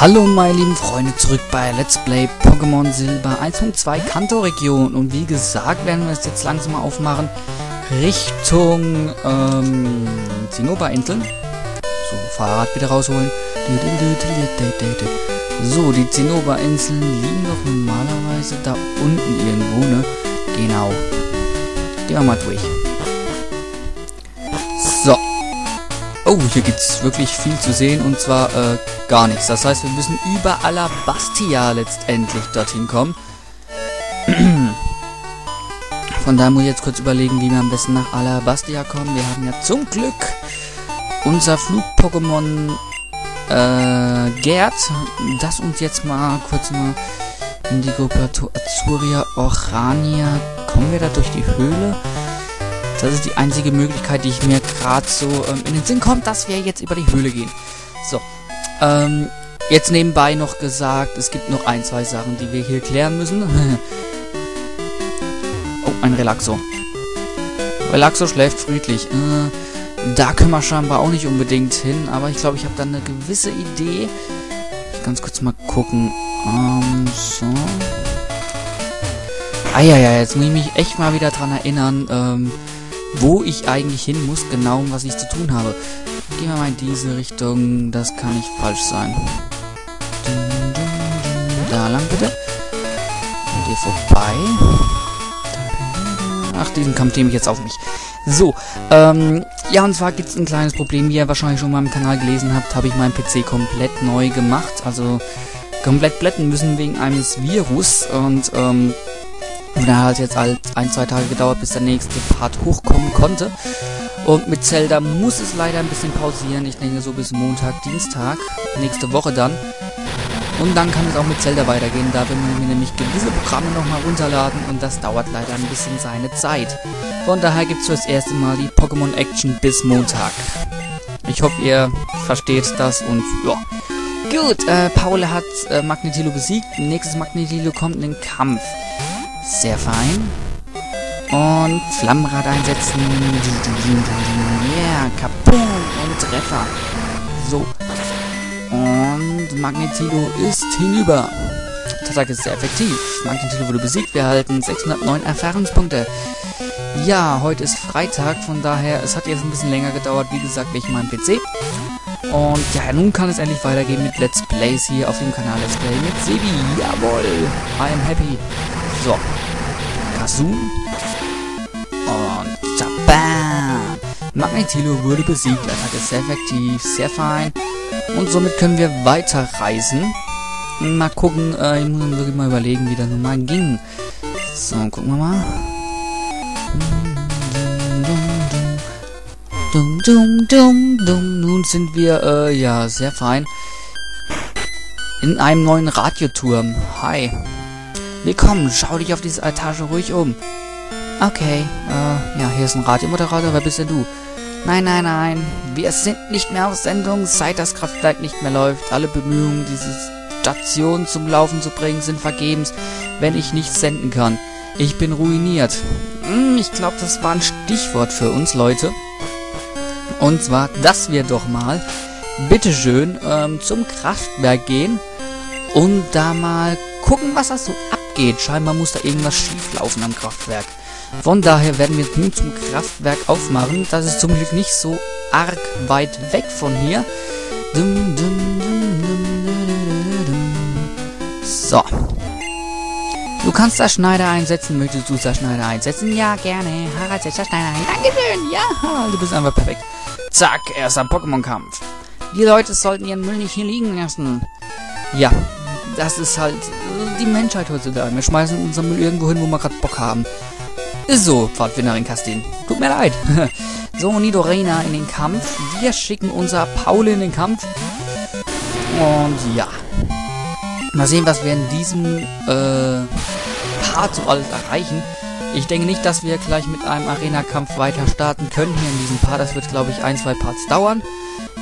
Hallo meine lieben Freunde, zurück bei Let's Play Pokémon Silber 1.2 Kanto-Region und wie gesagt werden wir es jetzt langsam mal aufmachen Richtung ähm, Zinnober-Inseln. So, Fahrrad wieder rausholen. So, die Zinnober-Inseln liegen doch normalerweise da unten irgendwo, ne? Genau. Gehen wir mal durch. Oh, hier gibt's wirklich viel zu sehen und zwar äh, gar nichts. Das heißt, wir müssen über Alabastia letztendlich dorthin kommen. Von daher muss ich jetzt kurz überlegen, wie wir am besten nach Alabastia kommen. Wir haben ja zum Glück unser Flug-Pokémon äh, Gerd, das uns jetzt mal kurz mal in die Gruppe Azuria Orania. Kommen wir da durch die Höhle? Das ist die einzige Möglichkeit, die ich mir gerade so ähm, in den Sinn kommt, dass wir jetzt über die Höhle gehen. So, ähm, jetzt nebenbei noch gesagt, es gibt noch ein, zwei Sachen, die wir hier klären müssen. oh, ein Relaxo. Relaxo schläft friedlich. Äh, da können wir scheinbar auch nicht unbedingt hin, aber ich glaube, ich habe da eine gewisse Idee. Ganz kurz mal gucken. Ähm, so. Ah ja, ja, jetzt muss ich mich echt mal wieder dran erinnern, ähm, wo ich eigentlich hin muss, genau was ich zu tun habe. Gehen wir mal in diese Richtung, das kann nicht falsch sein. Da lang bitte. Und hier vorbei. Ach, diesen Kampf nehme ich jetzt auf mich. So, ähm, ja, und zwar gibt es ein kleines Problem, wie ihr wahrscheinlich schon mal im Kanal gelesen habt, habe ich meinen PC komplett neu gemacht, also komplett blätten müssen wegen eines Virus und, ähm, und da hat es jetzt halt ein, zwei Tage gedauert, bis der nächste Part hochkommen konnte. Und mit Zelda muss es leider ein bisschen pausieren. Ich denke so bis Montag, Dienstag, nächste Woche dann. Und dann kann es auch mit Zelda weitergehen. Da will man nämlich gewisse Programme nochmal runterladen und das dauert leider ein bisschen seine Zeit. Von daher gibt es das erste Mal die Pokémon Action bis Montag. Ich hoffe, ihr versteht das und ja. Gut, äh, Paul hat äh, Magnetilo besiegt. Nächstes Magnetilo kommt in den Kampf. Sehr fein. Und Flammenrad einsetzen. Yeah, kaputt und Treffer. So. Und Magnetilo ist hinüber. Tatak ist sehr effektiv. Magnetilo wurde besiegt. Wir erhalten 609 Erfahrungspunkte. Ja, heute ist Freitag, von daher, es hat jetzt ein bisschen länger gedauert, wie gesagt, wegen meinem PC. Und ja, nun kann es endlich weitergehen mit Let's Plays hier auf dem Kanal Let's Play mit Sebi. Jawohl, I am happy. So, Kasun. Und Zabam. Magnetilo wurde besiegt. Attacke ist sehr effektiv, sehr fein. Und somit können wir weiterreisen. Mal gucken, äh, ich muss wirklich mal überlegen, wie das nochmal ging. So, gucken wir mal. Dum, dum, dum, dum. Nun sind wir, äh, ja, sehr fein. In einem neuen Radioturm. Hi. Willkommen, schau dich auf diese Etage ruhig um. Okay, äh, ja, hier ist ein Radiomoderator, wer bist denn du? Nein, nein, nein, wir sind nicht mehr auf Sendung, seit das Kraftwerk nicht mehr läuft. Alle Bemühungen, diese Station zum Laufen zu bringen, sind vergebens, wenn ich nicht senden kann. Ich bin ruiniert. Hm, ich glaube, das war ein Stichwort für uns, Leute. Und zwar, dass wir doch mal, bitteschön, ähm, zum Kraftwerk gehen und da mal gucken, was das so abgeht. Scheinbar muss da irgendwas schief laufen am Kraftwerk. Von daher werden wir nun zum Kraftwerk aufmachen. Das ist zum Glück nicht so arg weit weg von hier. So. Du kannst das Schneider einsetzen. Möchtest du das Schneider einsetzen? Ja, gerne. Harald setzt das Schneider ein. Dankeschön. Ja, du bist einfach perfekt. Zack, erster Pokémon-Kampf. Die Leute sollten ihren Müll nicht hier liegen lassen. Ja, das ist halt die Menschheit heutzutage. Wir schmeißen unseren Müll irgendwo hin, wo wir gerade Bock haben. Ist so, Pfadfinderin Kastin. Tut mir leid. so, Nidorena in den Kampf. Wir schicken unser Paul in den Kampf. Und ja. Mal sehen, was wir in diesem äh, Part so alles erreichen. Ich denke nicht, dass wir gleich mit einem Arena-Kampf weiter starten können hier in diesem Part. Das wird, glaube ich, ein, zwei Parts dauern.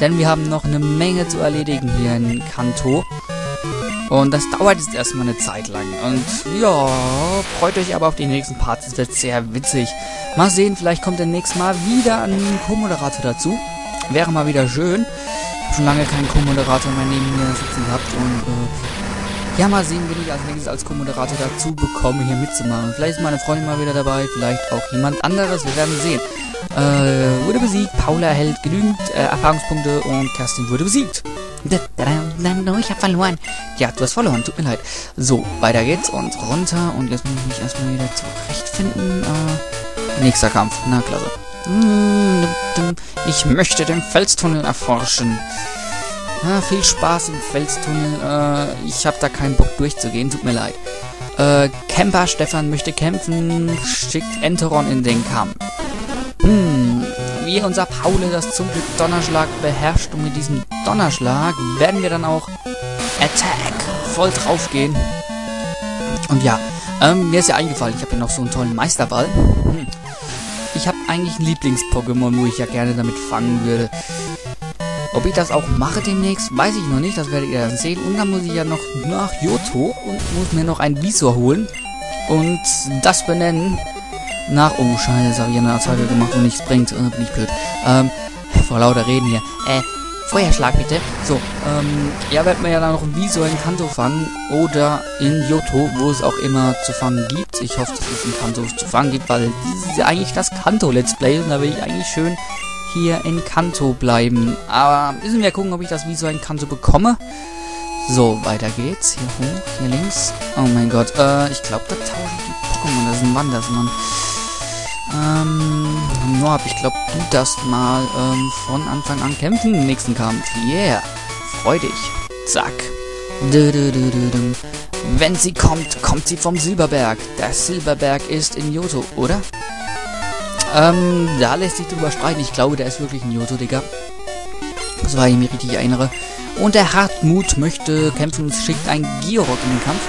Denn wir haben noch eine Menge zu erledigen hier in Kanto. Und das dauert jetzt erstmal eine Zeit lang. Und ja, freut euch aber auf die nächsten Parts. Das wird sehr witzig. Mal sehen, vielleicht kommt demnächst mal wieder ein Co-Moderator dazu. Wäre mal wieder schön. habe schon lange keinen Co-Moderator mehr neben mir sitzen gehabt und äh, ja, mal sehen, wen ich als nächstes als Co-Moderator dazu bekomme, hier mitzumachen. Vielleicht ist meine Freundin mal wieder dabei, vielleicht auch jemand anderes, wir werden sehen. Äh, wurde besiegt, Paula erhält genügend äh, Erfahrungspunkte und Kerstin wurde besiegt. Ich hab verloren. Ja, du hast verloren, tut mir leid. So, weiter geht's und runter und jetzt muss ich mich erstmal wieder zurechtfinden. Äh, nächster Kampf, na klasse. Ich möchte den Felstunnel erforschen. Ah, viel Spaß im Felstunnel. Äh, ich habe da keinen Bock durchzugehen, tut mir leid. Äh, Camper Stefan möchte kämpfen, schickt Enteron in den Kampf. Hm, wie unser Paule das zum Glück Donnerschlag beherrscht und mit diesem Donnerschlag werden wir dann auch Attack voll draufgehen. Und ja, ähm, mir ist ja eingefallen, ich habe hier noch so einen tollen Meisterball. Hm. Ich habe eigentlich ein Lieblings-Pokémon, wo ich ja gerne damit fangen würde. Ob ich das auch mache demnächst, weiß ich noch nicht. Das werdet ihr dann sehen. Und dann muss ich ja noch nach Johto und muss mir noch ein Visor holen. Und das benennen nach... Oh, scheiße, jetzt habe ich eine Attacke gemacht und nichts bringt. Äh, bin ich blöd. Ähm, vor lauter Reden hier. Äh, Feuerschlag bitte. So, ähm, ja, wird man ja dann noch ein Visor in Kanto fangen oder in Yoto, wo es auch immer zu fangen gibt. Ich hoffe, dass es in Kanto zu fangen gibt, weil das ist ja eigentlich das Kanto-Let's Play und da will ich eigentlich schön hier in Kanto bleiben. Aber müssen wir gucken, ob ich das Visor in Kanto bekomme. So, weiter geht's. Hier hoch, hier links. Oh mein Gott, äh, ich glaube, da tausche ich die Pokémon. Das ist ein Wandersmann. Ähm, Noab, ich glaube, du darfst mal ähm, von Anfang an kämpfen im nächsten Kampf. Yeah, freu dich. Zack. Wenn sie kommt, kommt sie vom Silberberg. Der Silberberg ist in Johto, oder? Ähm, da lässt sich drüber streiten. Ich glaube, der ist wirklich ein Johto, Digga. War ich mir richtig erinnere. Und der Hartmut möchte kämpfen und schickt einen Georg in den Kampf.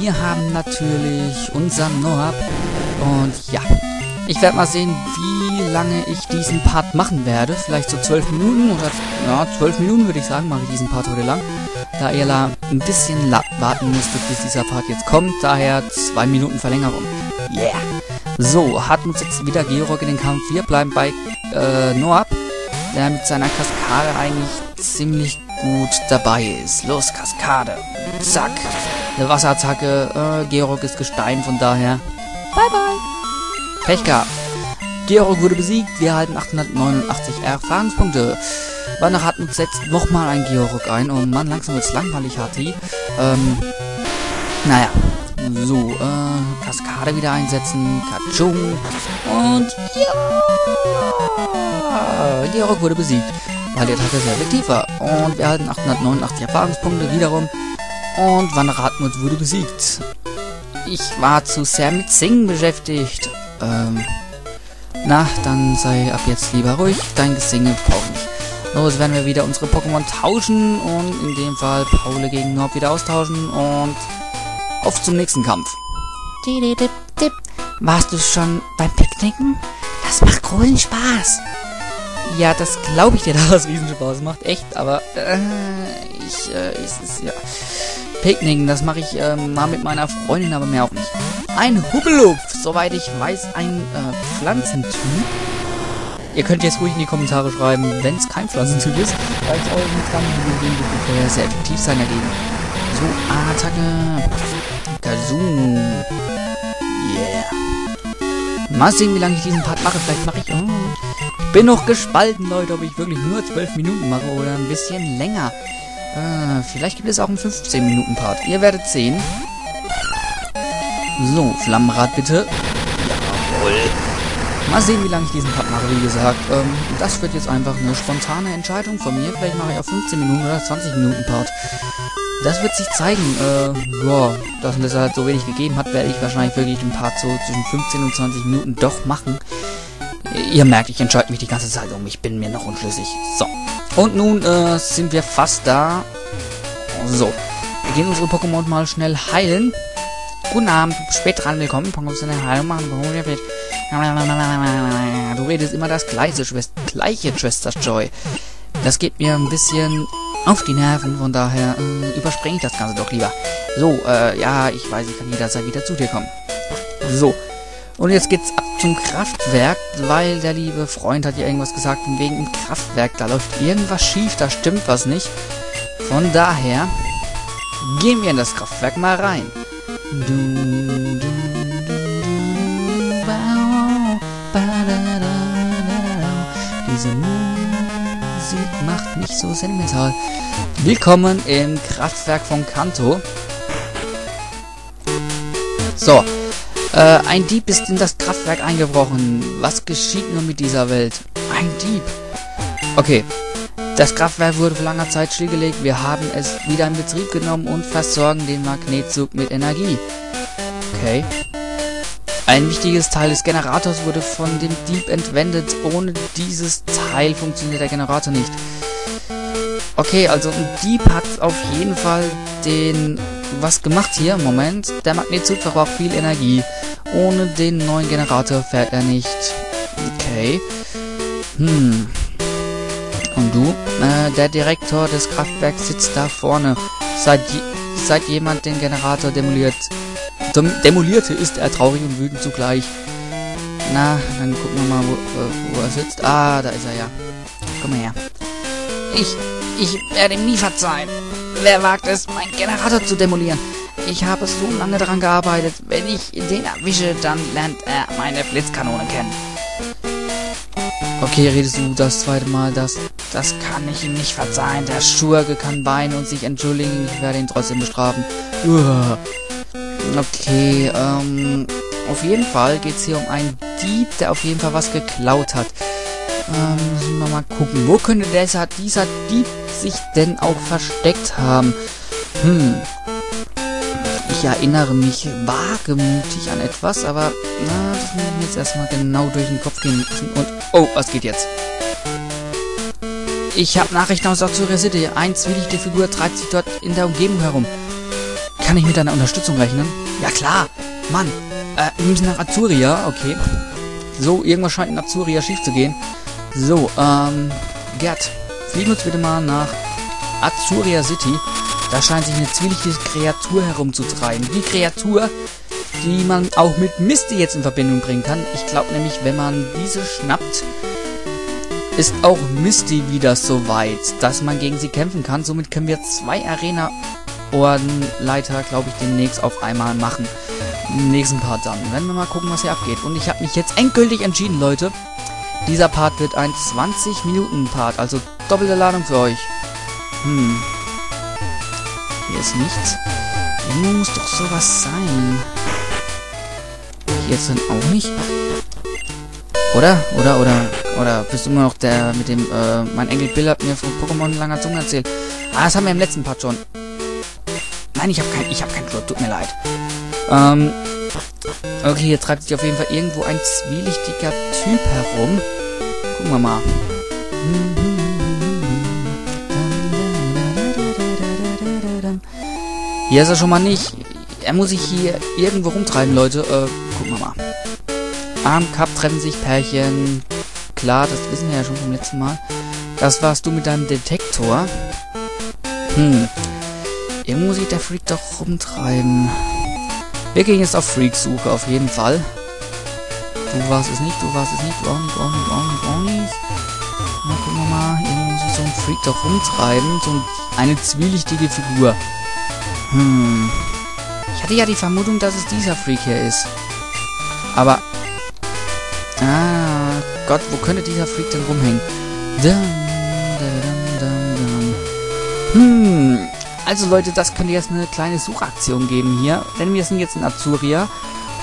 Wir haben natürlich unseren Noab. Und ja, ich werde mal sehen, wie lange ich diesen Part machen werde. Vielleicht so 12 Minuten oder, ja, 12 Minuten würde ich sagen, mache ich diesen Part heute lang. Da ihr la ein bisschen warten musstet, bis dieser Part jetzt kommt. Daher 2 Minuten Verlängerung. Yeah. So, hat uns jetzt wieder Georg in den Kampf. Wir bleiben bei äh, Noab, der mit seiner Kaskade eigentlich ziemlich gut dabei ist. Los, Kaskade. Zack. Eine Wasserattacke. Äh, Georg ist Gestein, von daher. Bye, bye. Pech gehabt. Georg wurde besiegt. Wir erhalten 889 Erfahrungspunkte. Wanner hat uns setzt nochmal ein Georg ein. Und man, langsam wird's langweilig, HT. Ähm, naja. So, äh, Kaskade wieder einsetzen. Katschung. Und ja! Georg wurde besiegt, weil die Attacke sehr effektiv war. Und wir erhalten 889 Erfahrungspunkte wiederum. Und Wanderratmut wurde besiegt. Ich war zu sehr mit Singen beschäftigt. Ähm, na, dann sei ab jetzt lieber ruhig. Dein Gesinge braucht nicht. Los werden wir wieder unsere Pokémon tauschen und in dem Fall Paule gegen Norb wieder austauschen und auf zum nächsten Kampf. Warst du schon beim Picknicken? Das macht großen Spaß. Ja, das glaube ich dir, dass das riesen Spaß macht. Echt, aber äh, ich, äh, es ist ja... Picknicken, das mache ich äh, mal mit meiner Freundin, aber mehr auch nicht. Ein Hubbelupf, soweit ich weiß, ein äh, Pflanzentyp. Ihr könnt jetzt ruhig in die Kommentare schreiben, wenn es kein Pflanzentyp ist, weil es euren Pflanzentyp vorher sehr effektiv sein dagegen. So, Attacke. Kazoo. Yeah. Mal sehen, wie lange ich diesen Part mache. Vielleicht mache ich... Oh, ich bin noch gespalten, Leute, ob ich wirklich nur 12 Minuten mache oder ein bisschen länger. Äh, vielleicht gibt es auch einen 15-Minuten-Part. Ihr werdet sehen. So, Flammenrad bitte. Jawohl. Mal sehen, wie lange ich diesen Part mache, wie gesagt. Ähm, das wird jetzt einfach eine spontane Entscheidung von mir. Vielleicht mache ich auch 15 Minuten oder 20 Minuten Part. Das wird sich zeigen. Äh, ja, dass es halt so wenig gegeben hat, werde ich wahrscheinlich wirklich den Part so zwischen 15 und 20 Minuten doch machen. Ihr merkt, ich entscheide mich die ganze Zeit um. Ich bin mir noch unschlüssig. So. Und nun äh, sind wir fast da. So. Wir gehen unsere Pokémon mal schnell heilen. Guten Abend, spät dran, willkommen. Pokémon in der Heilung machen. Du redest immer das gleiche, Schwester, gleiche Schwester Joy. Das geht mir ein bisschen auf die Nerven, von daher äh, überspringe ich das Ganze doch lieber. So, äh, ja, ich weiß, ich kann jederzeit wieder zu dir kommen. So. Und jetzt geht's ab zum Kraftwerk, weil der liebe Freund hat ja irgendwas gesagt, wegen im Kraftwerk, da läuft irgendwas schief, da stimmt was nicht. Von daher gehen wir in das Kraftwerk mal rein. Diese Musik macht mich so sentimental. Willkommen im Kraftwerk von Kanto. So, äh, ein Dieb ist in das Kraftwerk eingebrochen. Was geschieht nun mit dieser Welt? Ein Dieb. Okay. Das Kraftwerk wurde für lange Zeit stillgelegt. Wir haben es wieder in Betrieb genommen und versorgen den Magnetzug mit Energie. Okay. Ein wichtiges Teil des Generators wurde von dem Dieb entwendet. Ohne dieses Teil funktioniert der Generator nicht. Okay, also ein Dieb hat auf jeden Fall den was gemacht hier. Moment. Der Magnetzug verbraucht viel Energie. Ohne den neuen Generator fährt er nicht. Okay. Hm. Und du? Äh, der Direktor des Kraftwerks sitzt da vorne. Seit, seit jemand den Generator demoliert, dem demolierte, ist er traurig und wütend zugleich. Na, dann gucken wir mal, wo, wo er sitzt. Ah, da ist er ja. Komm mal her. Ich, ich werde ihm nie verzeihen. Wer wagt es, meinen Generator zu demolieren? Ich habe so lange daran gearbeitet. Wenn ich den erwische, dann lernt er meine Blitzkanone kennen. Okay, redest du das zweite Mal das? Das kann ich ihm nicht verzeihen. Der Schurke kann weinen und sich entschuldigen. Ich werde ihn trotzdem bestrafen. Okay, ähm... Auf jeden Fall geht es hier um einen Dieb, der auf jeden Fall was geklaut hat. Ähm, müssen wir mal gucken. Wo könnte dieser, dieser Dieb sich denn auch versteckt haben? Hm, ich erinnere mich wagemutig an etwas, aber na, das muss ich jetzt erstmal genau durch den Kopf gehen Und, oh, was geht jetzt? Ich habe Nachrichten aus Azuria City. Ein zwielichte Figur treibt sich dort in der Umgebung herum. Kann ich mit deiner Unterstützung rechnen? Ja klar. Mann, äh, wir müssen nach Azuria. Okay. So, irgendwas scheint in Azuria schief zu gehen. So, ähm, Gerd, fliegen uns bitte mal nach Azuria City. Da scheint sich eine zwielichtige Kreatur herumzutreiben. Die Kreatur, die man auch mit Misty jetzt in Verbindung bringen kann. Ich glaube nämlich, wenn man diese schnappt, ist auch Misty wieder so weit, dass man gegen sie kämpfen kann. Somit können wir zwei Arena-Ordenleiter, glaube ich, demnächst auf einmal machen. Im nächsten Part dann. Werden wir mal gucken, was hier abgeht. Und ich habe mich jetzt endgültig entschieden, Leute. Dieser Part wird ein 20-Minuten-Part, also doppelte Ladung für euch. Hm, hier ist nichts. Irgendwo muss doch sowas sein. Hier sind auch nicht. Oder? Oder, oder, oder bist du immer noch der mit dem, äh, mein Enkel Bill hat mir von Pokémon langer Zunge erzählt. Ah, das haben wir im letzten Part schon. Nein, ich habe kein, ich habe kein Plot, tut mir leid. Ähm, okay, hier treibt sich auf jeden Fall irgendwo ein zwielichtiger Typ herum. Gucken wir mal. Hier ist er schon mal nicht. Er muss sich hier irgendwo rumtreiben, Leute. Äh, gucken wir mal. Am Cup treffen sich Pärchen. Klar, das wissen wir ja schon vom letzten Mal. Das warst du mit deinem Detektor. Hm. Irgendwo muss sich der Freak doch rumtreiben. Wir gehen jetzt auf Freak-Suche, auf jeden Fall. Du warst es nicht, du warst es nicht, du auch nicht, auch nicht, auch nicht. Na, gucken wir mal. Irgendwo muss sich so ein Freak doch rumtreiben. So eine zwielichtige Figur. Hm. Ich hatte ja die Vermutung, dass es dieser Freak hier ist. Aber... Ah, Gott, wo könnte dieser Freak denn rumhängen? Hm. Also Leute, das könnte jetzt eine kleine Suchaktion geben hier. Denn wir sind jetzt in Azuria.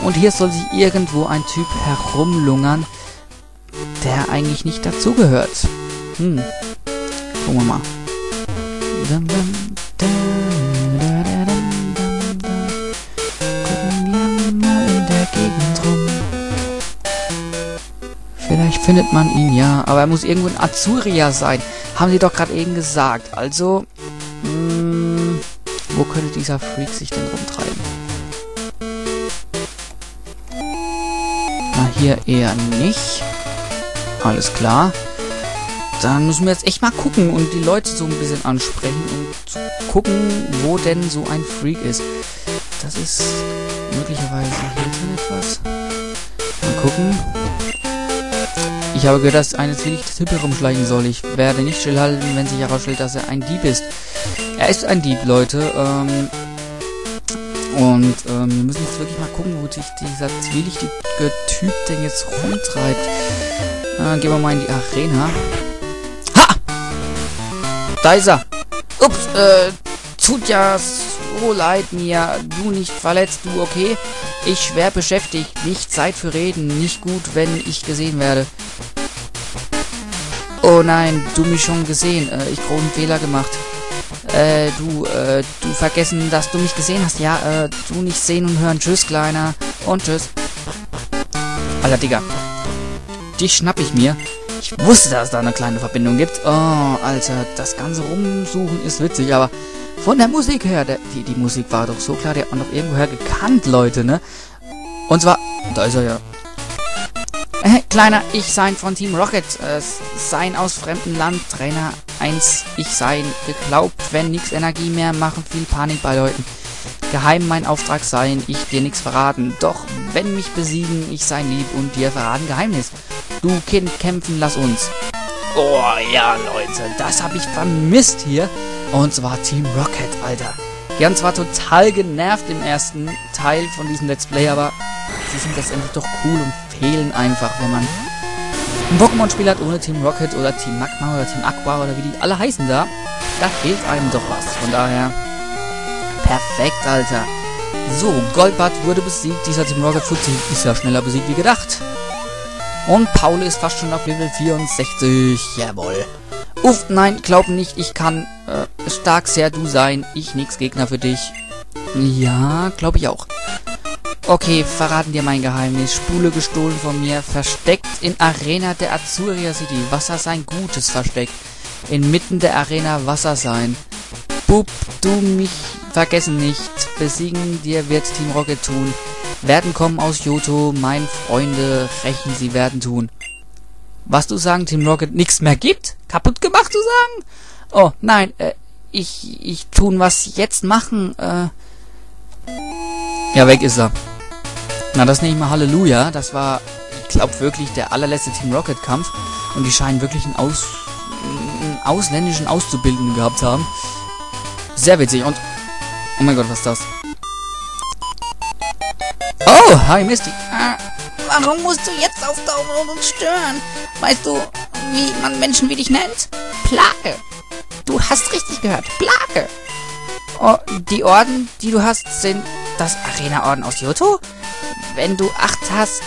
Und hier soll sich irgendwo ein Typ herumlungern, der eigentlich nicht dazugehört. Hm. Gucken wir mal. Findet man ihn ja, aber er muss irgendwo in Azuria sein. Haben sie doch gerade eben gesagt. Also, mh, hm, wo könnte dieser Freak sich denn rumtreiben? Na, hier eher nicht. Alles klar. Dann müssen wir jetzt echt mal gucken und die Leute so ein bisschen ansprechen und gucken, wo denn so ein Freak ist. Das ist möglicherweise hier drin etwas. gucken. Ich habe gehört, dass eine Zwilling das Hüppel rumschleichen soll. Ich werde nicht stillhalten, wenn sich herausstellt, dass er ein Dieb ist. Er ist ein Dieb, Leute. Ähm, und ähm, wir müssen jetzt wirklich mal gucken, wo sich dieser zwielichtige Typ denn jetzt rumtreibt. Äh, gehen wir mal in die Arena. Ha! Da ist er. Ups, äh, tut ja so leid mir. Du nicht verletzt, du okay? Ich schwer beschäftigt. Nicht Zeit für Reden. Nicht gut, wenn ich gesehen werde. Oh nein, du mich schon gesehen. Äh, ich großen Fehler gemacht. Äh, du, äh, du vergessen, dass du mich gesehen hast. Ja, äh, du nicht sehen und hören. Tschüss, Kleiner. Und tschüss. Alter, Digga. Dich schnapp ich mir. Ich wusste, dass es da eine kleine Verbindung gibt. Oh, Alter, das ganze Rumsuchen ist witzig, aber von der Musik her, der, die, die Musik war doch so klar, der hat doch irgendwoher gekannt, Leute, ne? Und zwar, da ist er ja. Kleiner, ich sein von Team Rocket, äh, sein aus fremdem Land, Trainer 1, ich sein, geglaubt, wenn nix Energie mehr, machen viel Panik bei Leuten. Geheim mein Auftrag sein, ich dir nichts verraten, doch wenn mich besiegen, ich sein lieb und dir verraten Geheimnis. Du Kind, kämpfen, lass uns. Oh ja, Leute, das habe ich vermisst hier. Und zwar Team Rocket, Alter. Haben zwar total genervt im ersten Teil von diesem Let's Play, aber sie sind letztendlich doch cool und fehlen einfach, wenn man ein Pokémon-Spiel hat ohne Team Rocket oder Team Magma oder Team Aqua oder wie die alle heißen da. Da fehlt einem doch was. Von daher, perfekt, Alter. So, Goldbart wurde besiegt. Dieser Team Rocket Fuzzi ist ja schneller besiegt wie gedacht. Und Paul ist fast schon auf Level 64. Jawohl. Uff, nein, glaub nicht, ich kann äh, stark sehr du sein. Ich nix Gegner für dich. Ja, glaube ich auch. Okay, verraten dir mein Geheimnis. Spule gestohlen von mir. Versteckt in Arena der Azuria City. Wasser sein Gutes versteckt. Inmitten der Arena Wasser sein. Bub, du mich vergessen nicht. Besiegen dir wird Team Rocket tun. Werden kommen aus Johto. Mein Freunde rächen sie werden tun. Was du sagen, Team Rocket nichts mehr gibt? Kaputt gemacht, du sagen? Oh, nein, äh, ich, ich tun was jetzt machen, äh. Ja, weg ist er. Na, das nehme ich mal Halleluja. Das war, ich glaube wirklich, der allerletzte Team Rocket Kampf. Und die scheinen wirklich einen, Aus, einen ausländischen Auszubildenden gehabt haben. Sehr witzig. Und, oh mein Gott, was ist das? Oh, hi Misty. Ah, warum musst du jetzt auftauchen und uns stören? Weißt du, wie man Menschen wie dich nennt? Plage. Du hast richtig gehört. Plage. Oh, die Orden, die du hast, sind das Arena-Orden aus Johto? Wenn du acht hast,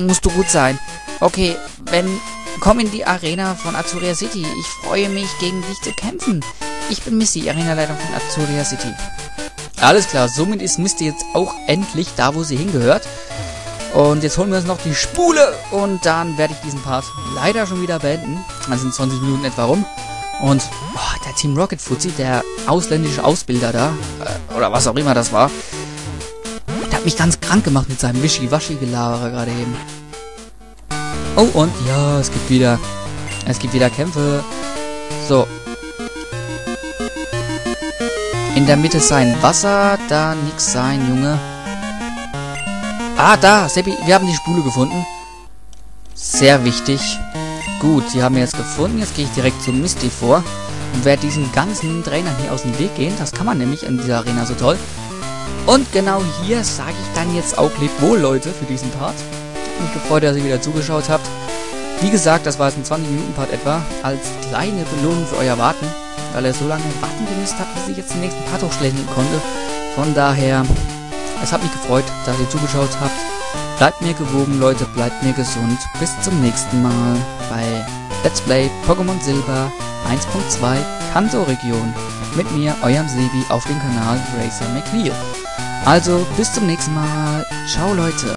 musst du gut sein. Okay, wenn... Komm in die Arena von Azuria City. Ich freue mich, gegen dich zu kämpfen. Ich bin Missy, Arenaleiter von Azuria City. Alles klar, somit ist Misty jetzt auch endlich da, wo sie hingehört. Und jetzt holen wir uns noch die Spule und dann werde ich diesen Part leider schon wieder beenden. Dann sind 20 Minuten etwa rum. Und oh, der Team Rocket Fuzzi, der ausländische Ausbilder da, äh, oder was auch immer das war, hat mich ganz krank gemacht mit seinem Wischi-Waschi-Gelaber gerade eben. Oh, und ja, es gibt wieder, es gibt wieder Kämpfe. So. In der Mitte sein Wasser, da nix sein, Junge. Ah, da, Seppi, wir haben die Spule gefunden. Sehr wichtig. Gut, die haben wir jetzt gefunden. Jetzt gehe ich direkt zu Misty vor und werde diesen ganzen Trainern hier aus dem Weg gehen. Das kann man nämlich in dieser Arena so toll. Und genau hier sage ich dann jetzt auch lebt wohl, Leute, für diesen Part mich gefreut, dass ihr wieder zugeschaut habt. Wie gesagt, das war jetzt ein 20-Minuten-Part etwa, als kleine Belohnung für euer Warten, weil ihr so lange warten gemusst habt, bis ich jetzt den nächsten Part hochschlägen konnte. Von daher, es hat mich gefreut, dass ihr zugeschaut habt. Bleibt mir gewogen, Leute, bleibt mir gesund. Bis zum nächsten Mal bei Let's Play Pokémon Silber 1.2 Kanto-Region. Mit mir, eurem Sebi, auf dem Kanal Racer McNeil. Also, bis zum nächsten Mal. Ciao, Leute.